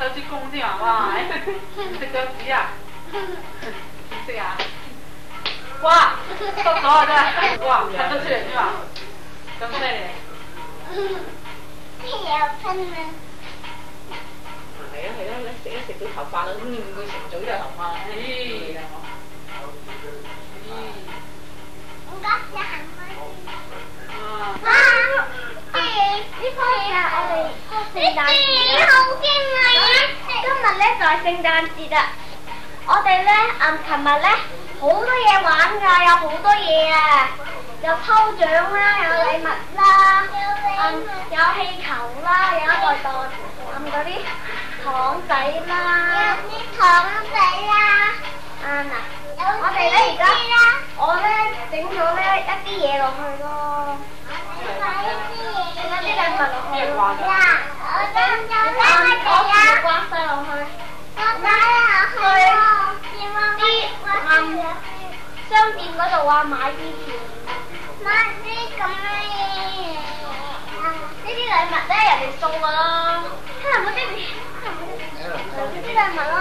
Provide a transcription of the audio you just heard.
手指公添啊！哇，食腳趾啊！識啊！哇，縮咗啊真係！哇，睇得出嚟添啊！咁犀利！咩有分啊？係啊係啊，你食一食到頭髮啦，嗯，佢成早都有頭髮。咦？唔該，你行開啲。啊！哇！誒，呢棵嘢係我哋聖誕節好！今日咧就係聖誕節啦，我哋咧嗯，琴日咧好多嘢玩㗎，有好多嘢啊，有抽獎啦，有禮物啦，嗯，有氣球啦，有一個袋嗯嗰啲糖仔啦，有啲糖仔啦，啊嗱，我哋咧而家我咧整咗咧一啲嘢落去咯。整咗啲禮物落去咯。我整咗商店嗰度啊，買啲票。買啲咁嘅嘢。呢啲礼物咧，人哋送噶咯。係咪冇啲，呢啲禮物，咯。